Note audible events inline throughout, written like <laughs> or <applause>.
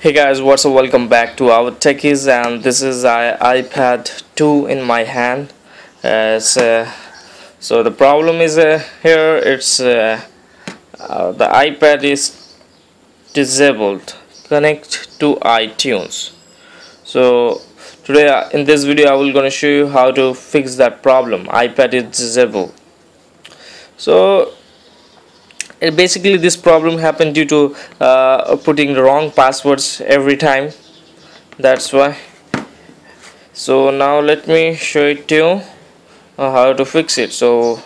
Hey guys, what's up? Welcome back to our techies, and this is I iPad 2 in my hand. Uh, uh, so the problem is uh, here. It's uh, uh, the iPad is disabled. Connect to iTunes. So today in this video, I will gonna show you how to fix that problem. iPad is disabled. So basically this problem happened due to uh, putting the wrong passwords every time. That's why. So now let me show it to you uh, how to fix it. So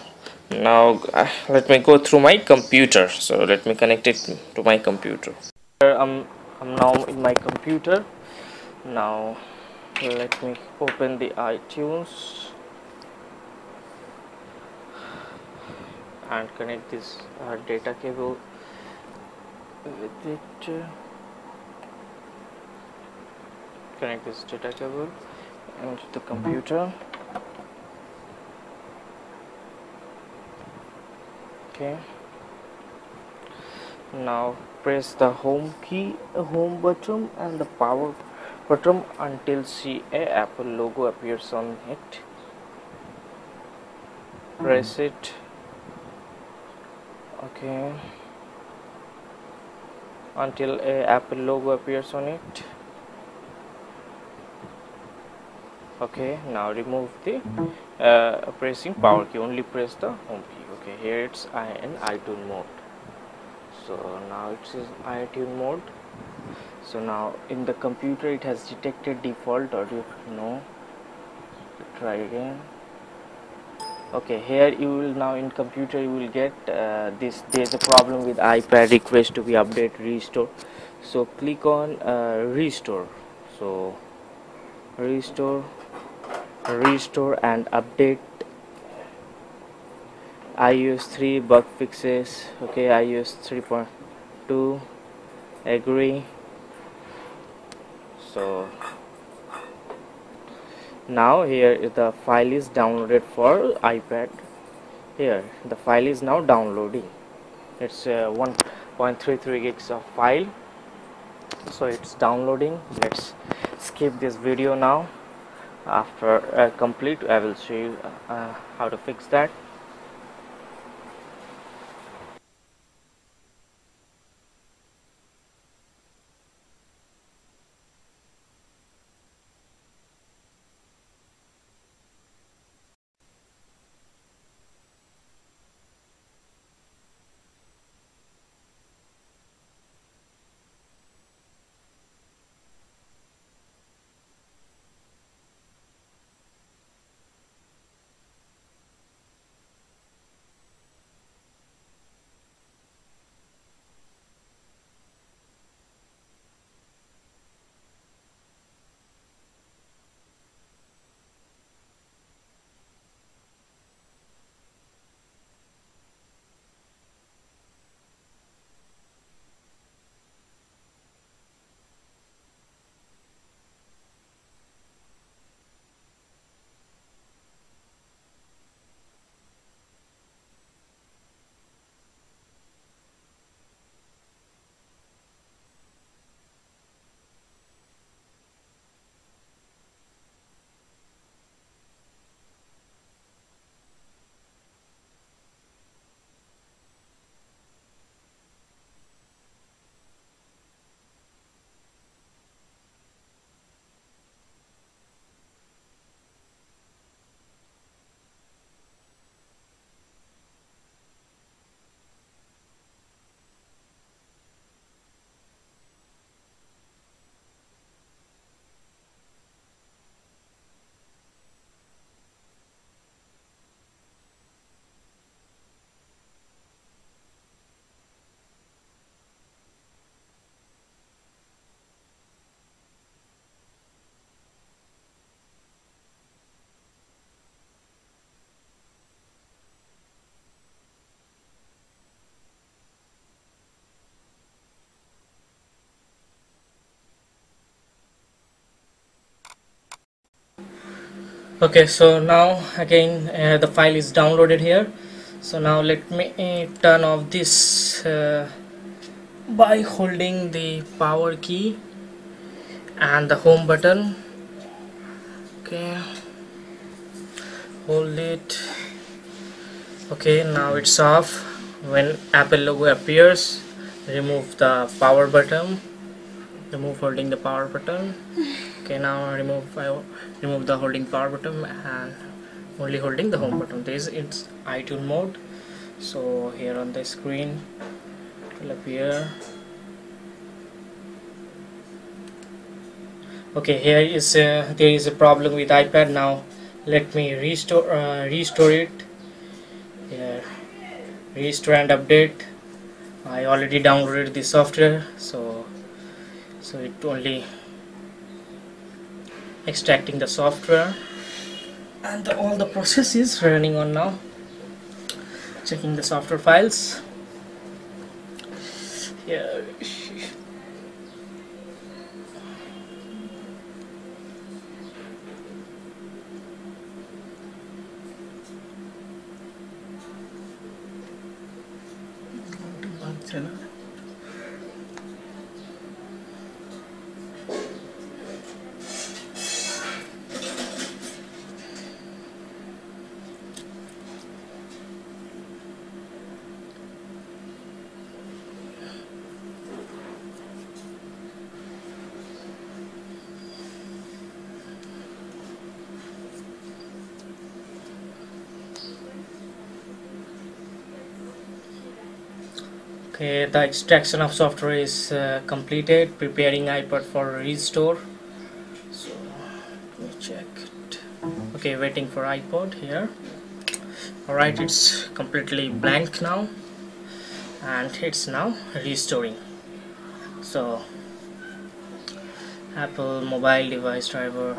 now uh, let me go through my computer. So let me connect it to my computer. I'm, I'm now in my computer. Now let me open the iTunes and connect this uh, data cable with it. Connect this data cable into the computer. Okay. Now press the home key home button and the power button until see a apple logo appears on it. Press it okay. Until a apple logo appears on it. Okay now remove the uh, pressing power key. Only press the home key. Okay here it's in iTunes mode. So now it's in iTunes mode. So now in the computer it has detected default audio. No. Try again okay here you will now in computer you will get uh, this there's a problem with ipad request to be update restore. So click on uh, restore. So restore restore and update ios 3 bug fixes. Okay ios 3.2 agree. So now here the file is downloaded for iPad. Here the file is now downloading. It's uh, 1.33 gigs of file. So it's downloading. Let's skip this video now. After uh, complete I will show you uh, how to fix that okay so now again uh, the file is downloaded here. So now let me uh, turn off this uh, by holding the power key and the home button. Okay. Hold it. Okay now it's off. When Apple logo appears remove the power button. Remove holding the power button <laughs> okay now remove I remove the holding power button and only holding the home button. This is iTunes mode. So here on the screen it will appear. Okay here is uh, there is a problem with iPad. Now let me restore uh, restore it. Here restore and update. I already downloaded the software so so it only extracting the software. And the, all the process is running on now. Checking the software files. Here okay the extraction of software is uh, completed. Preparing iPad for restore. So let me check it. Okay waiting for iPod here. Alright it's completely blank now. And it's now restoring. So Apple mobile device driver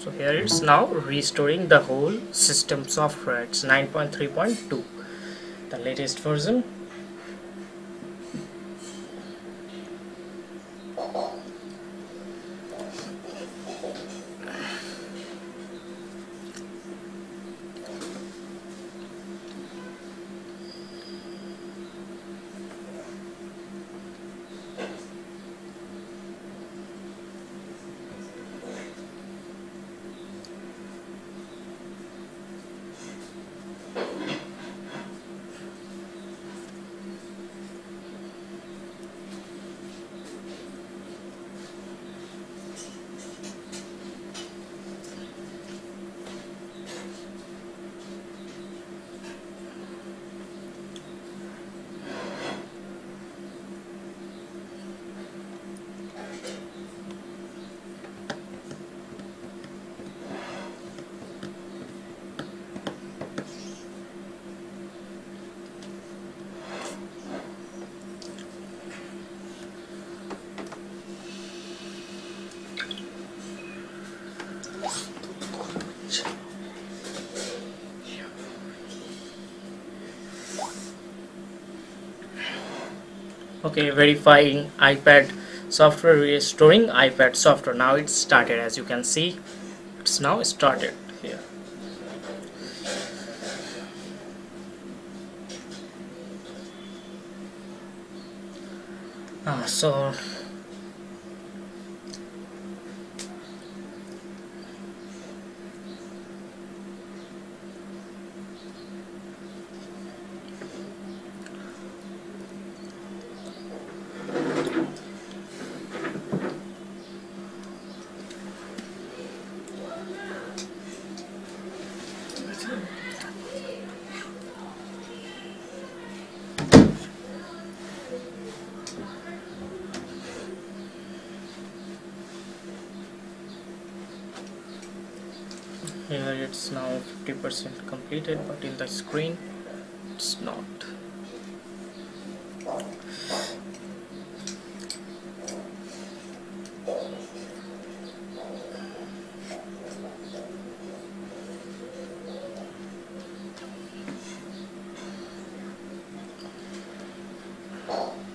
so here it's now restoring the whole system software. It's 9.3.2 the latest version okay verifying iPad software restoring iPad software. Now it's started as you can see. It's now started here. Ah, so here it's now 50% completed but in the screen it's not Oh.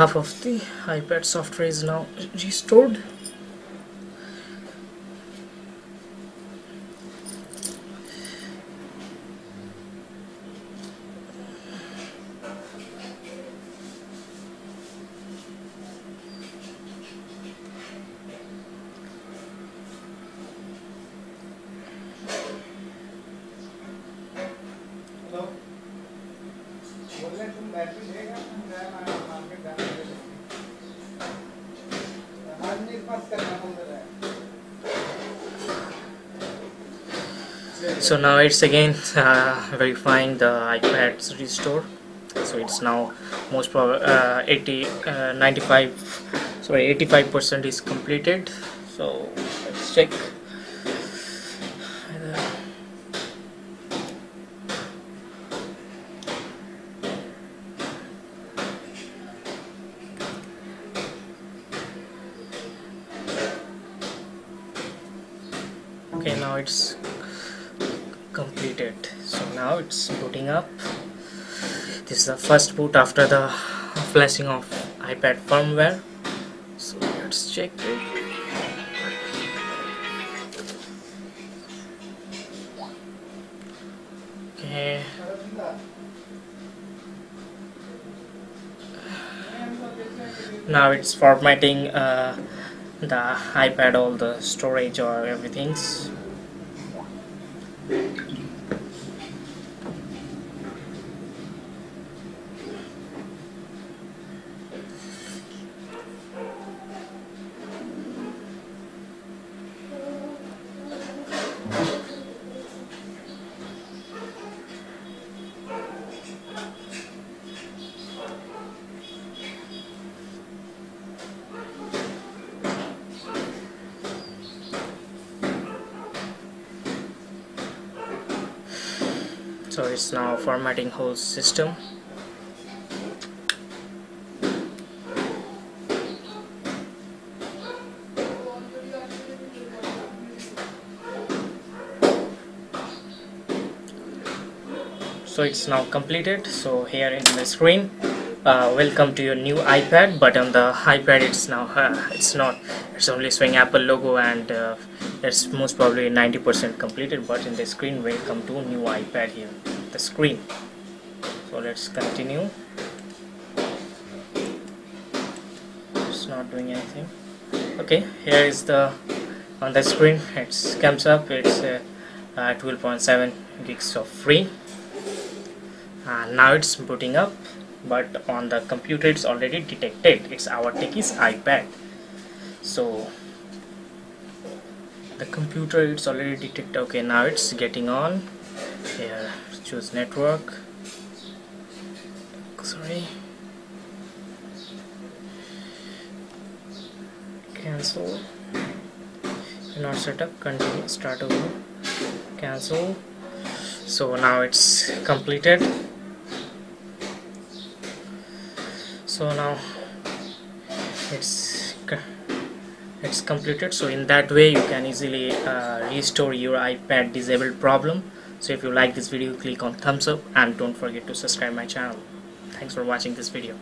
Half of the iPad software is now restored so now it's again uh, verifying the iPad's restore so it's now most probably uh, 80 uh, 95 sorry 85 percent is completed. So let's check okay now it's completed. So now it's booting up. This is the first boot after the flashing of iPad firmware. So let's check it. Okay. Now it's formatting uh, the iPad all the storage or everything's Thank you. So it's now formatting whole system. So it's now completed. So here in the screen uh, welcome to your new iPad but on the iPad it's now uh, it's not. It's only showing Apple logo and uh, it's most probably 90% completed but in the screen welcome to new iPad here. The screen. So let's continue. It's not doing anything. Okay here is the on the screen it comes up. It's uh, uh 12.7 gigs of free. And now it's booting up but on the computer it's already detected. It's our techies iPad. So the computer it's already detected. Okay now it's getting on. Here choose network. Sorry. Cancel. Not set up. Continue. Start over. Cancel. So now it's completed. So now it's it's completed so in that way you can easily uh, restore your iPad disabled problem. So if you like this video click on thumbs up and don't forget to subscribe my channel. Thanks for watching this video